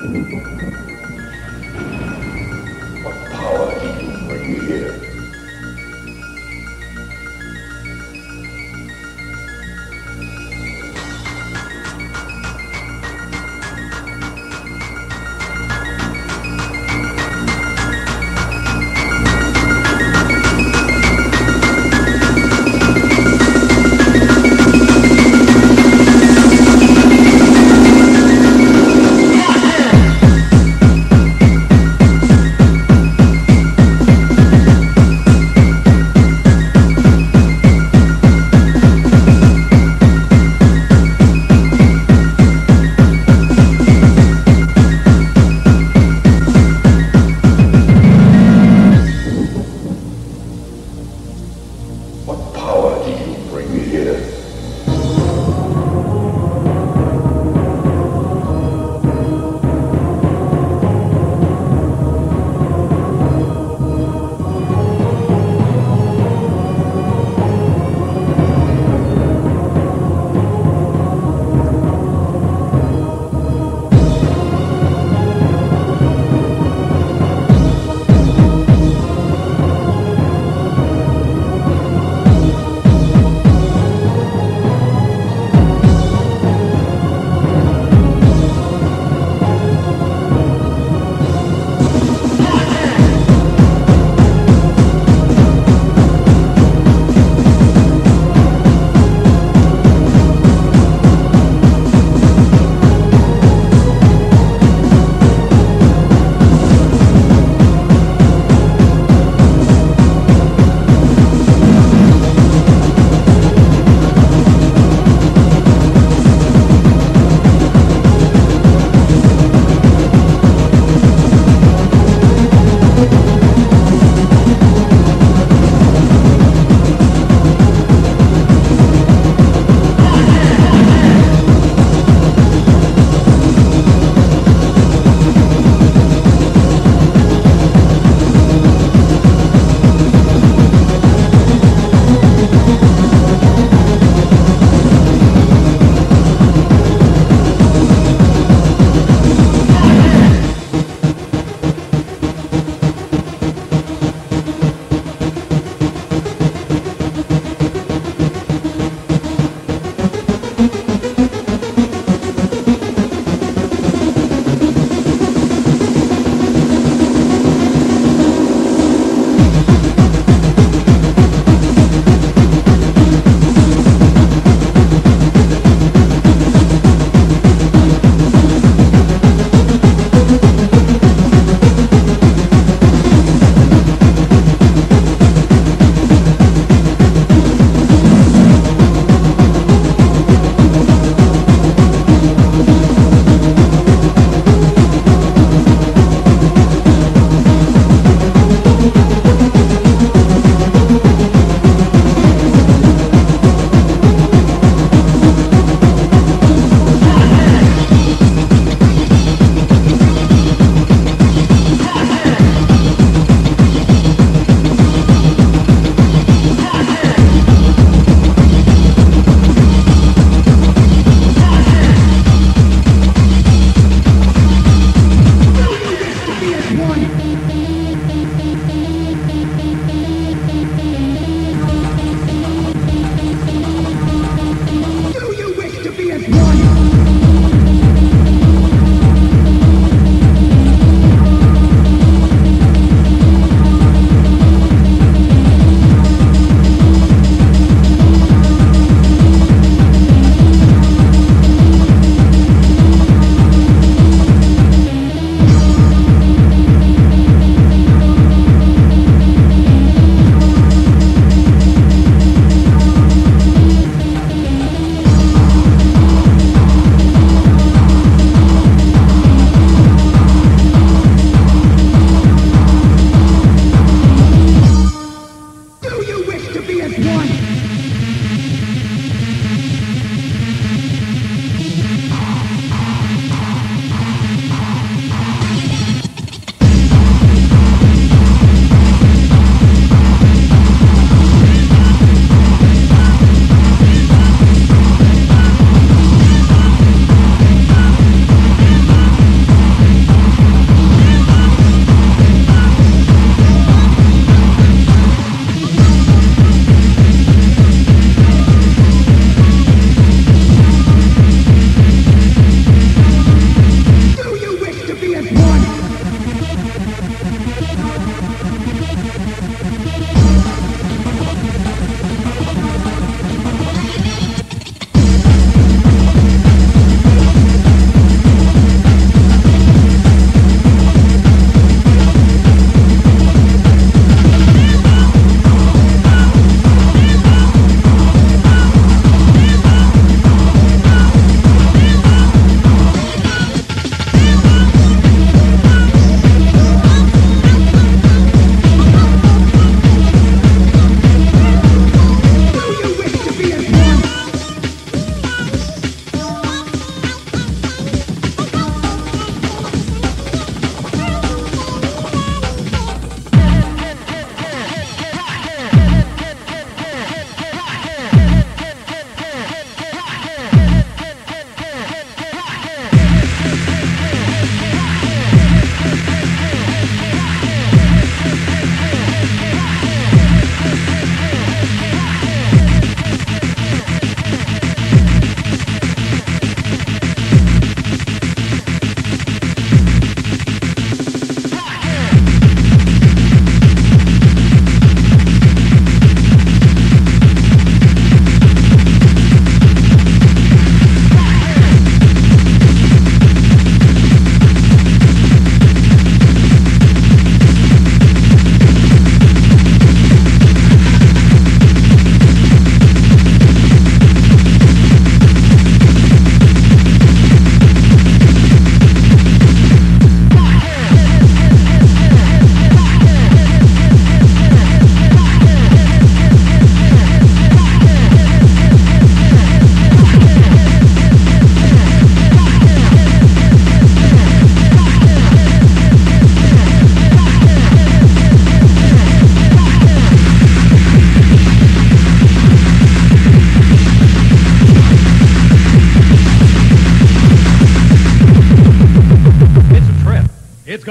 どうかな?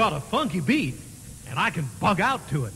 Got a funky beat, and I can bug out to it.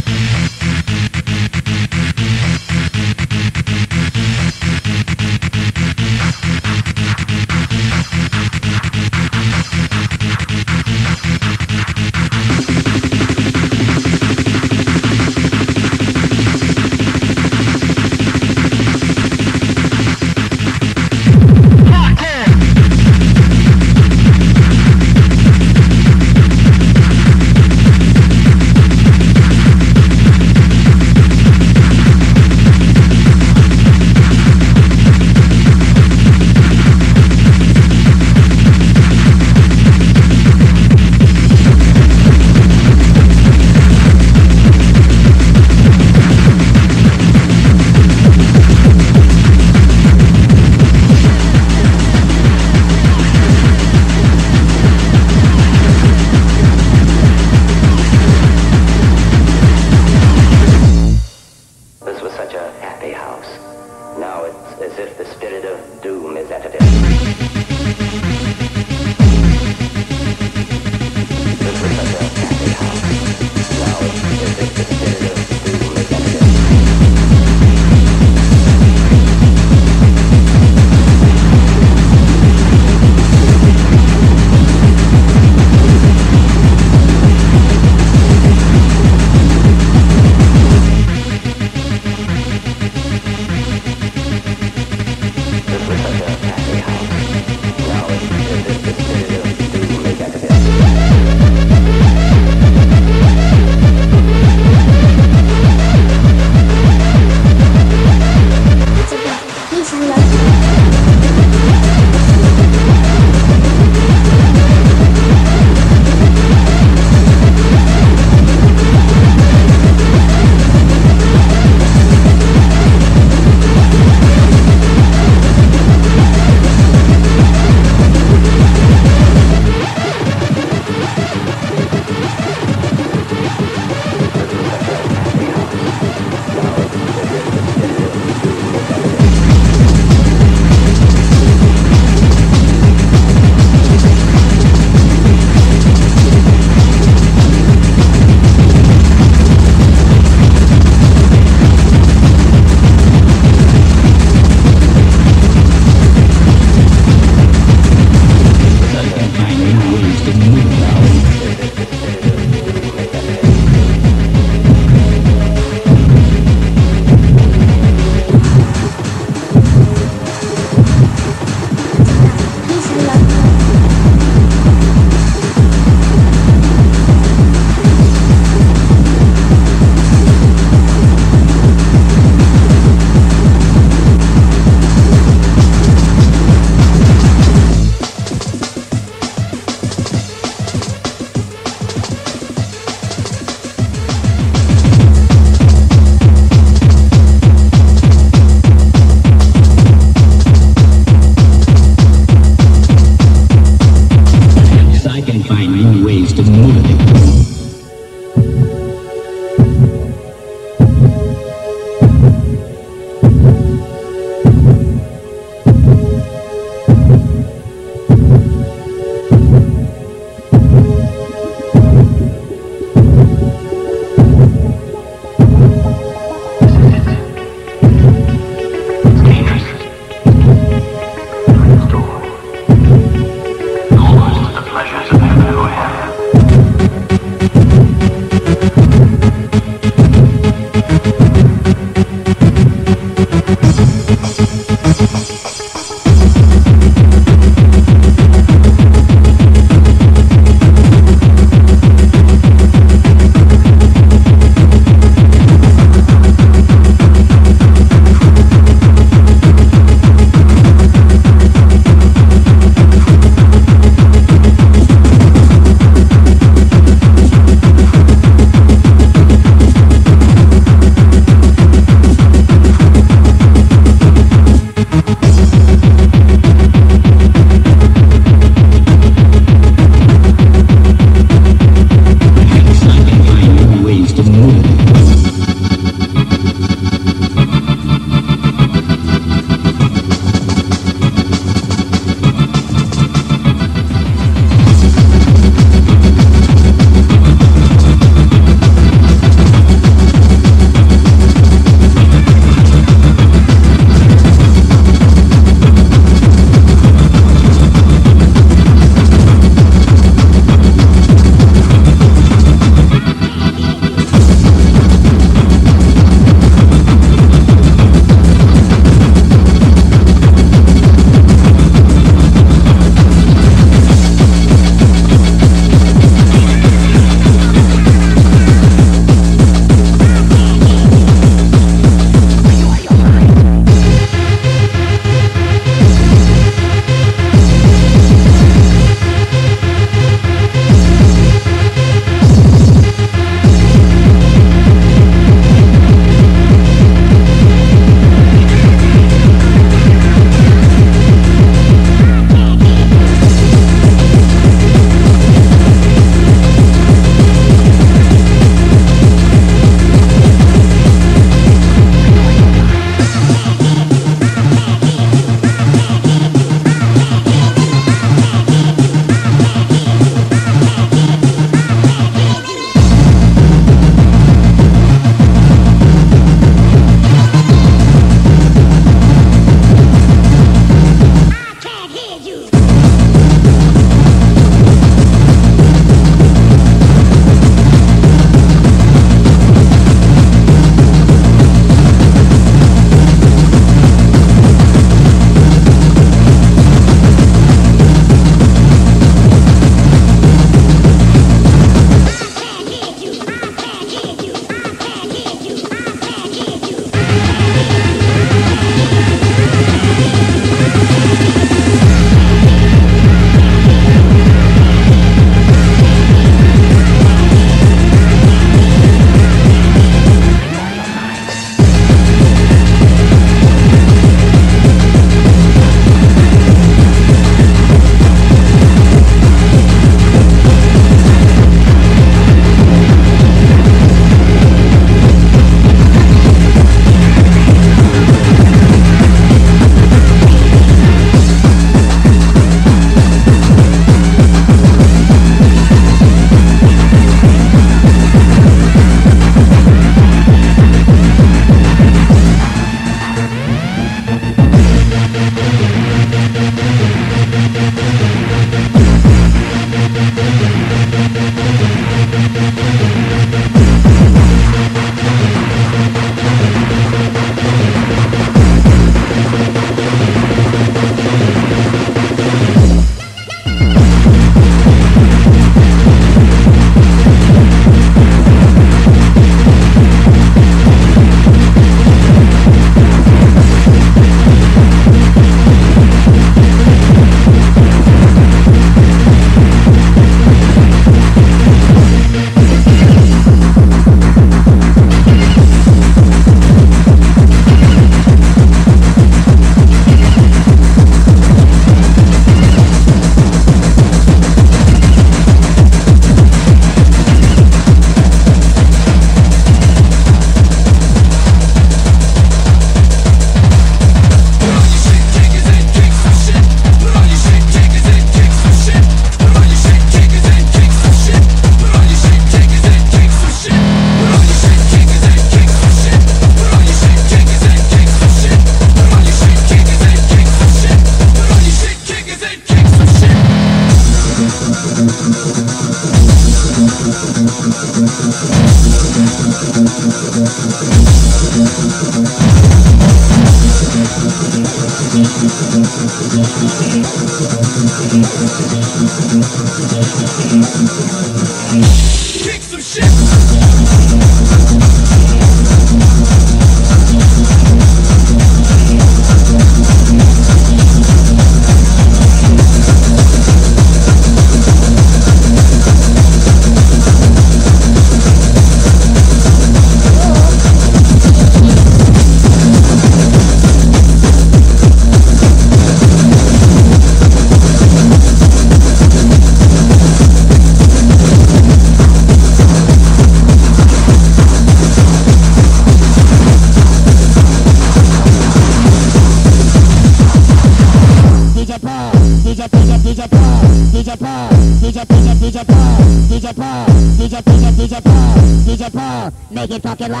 Fucking louder.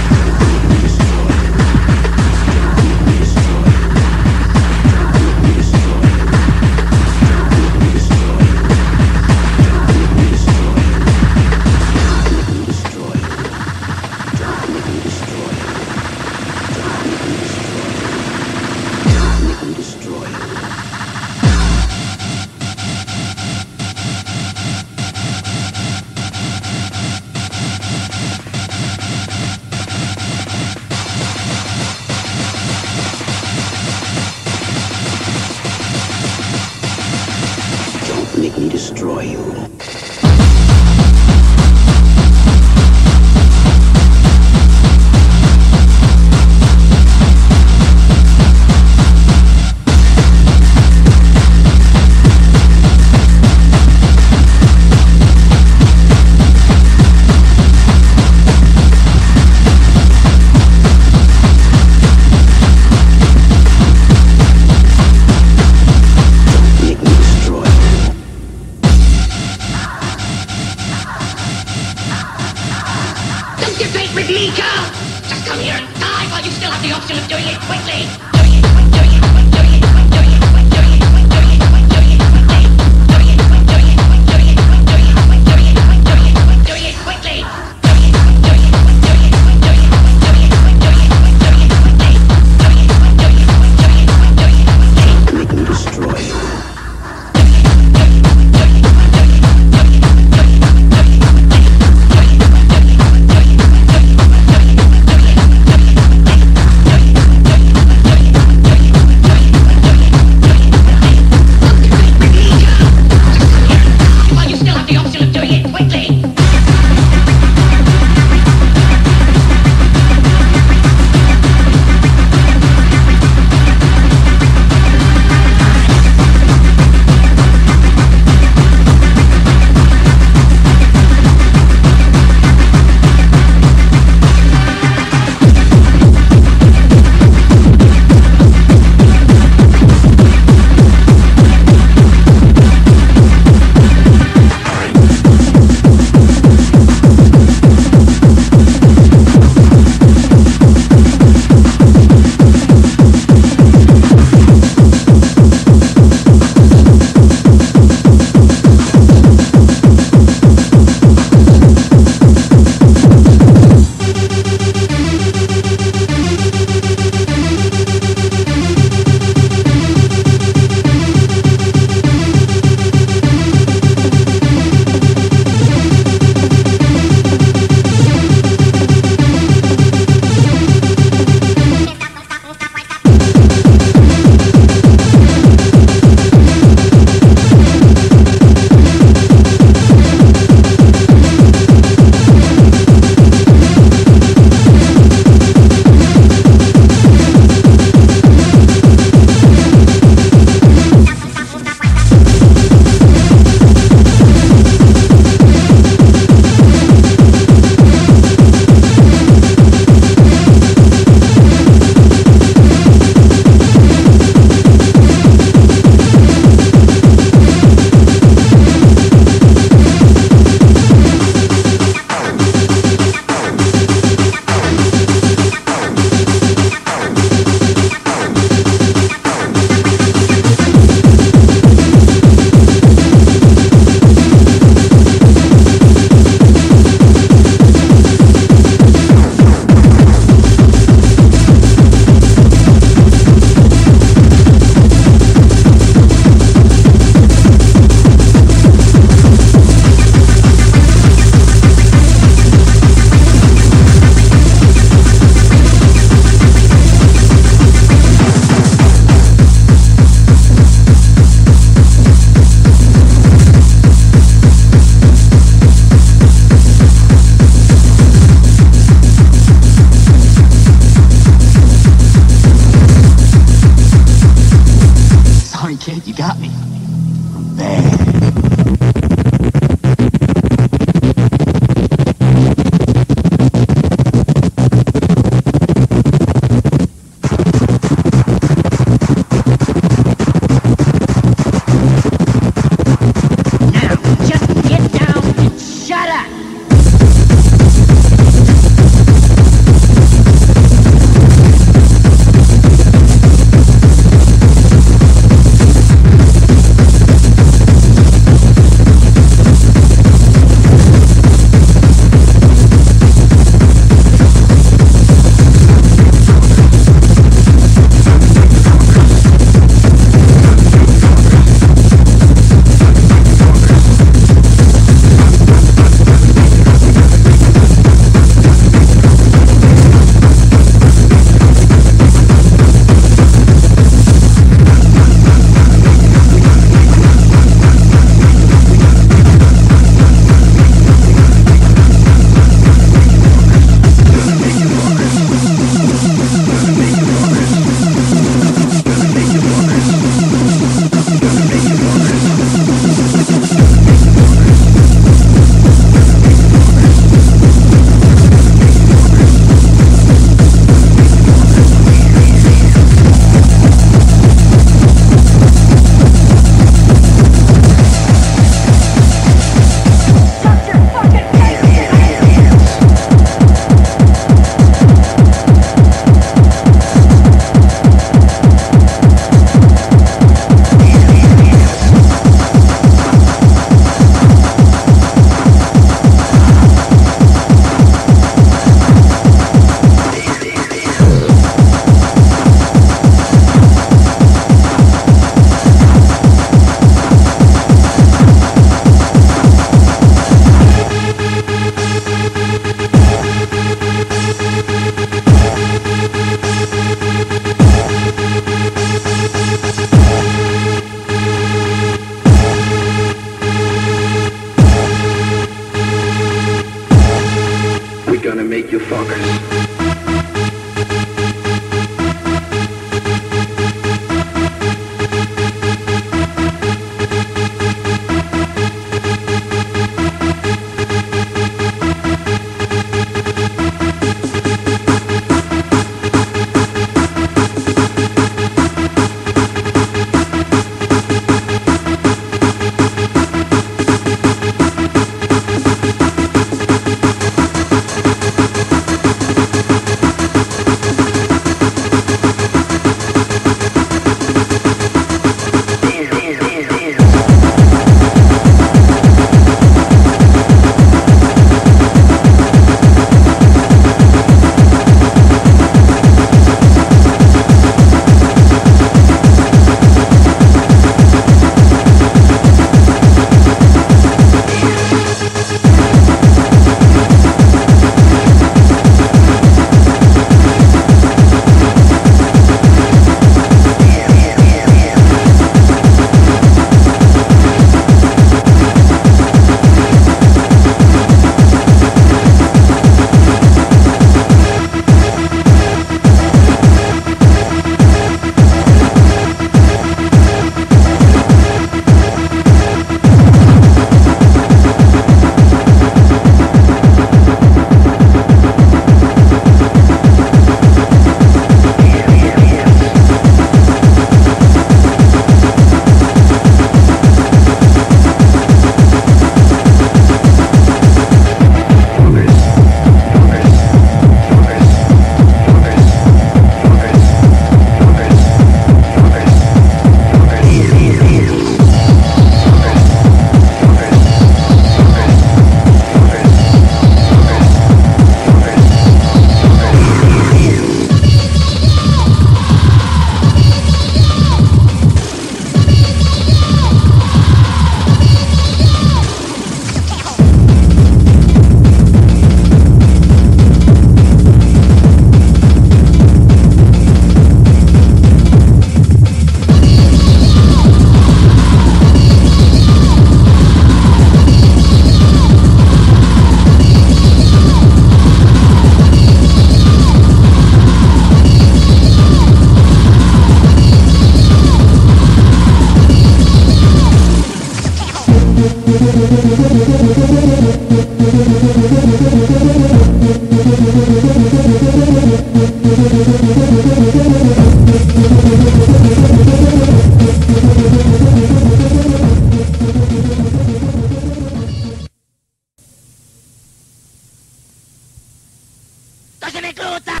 doesn't include that.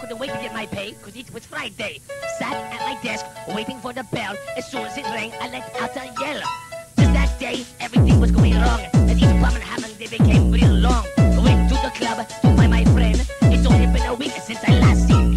Couldn't wait to get my pay, cause it was Friday. Sat at my desk, waiting for the bell. As soon as it rang, I let out a yell. Just that day, everything was going wrong. and each problem happened, they became real long. I went to the club to find my friend. It's only been a week since I last seen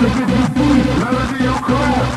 Thank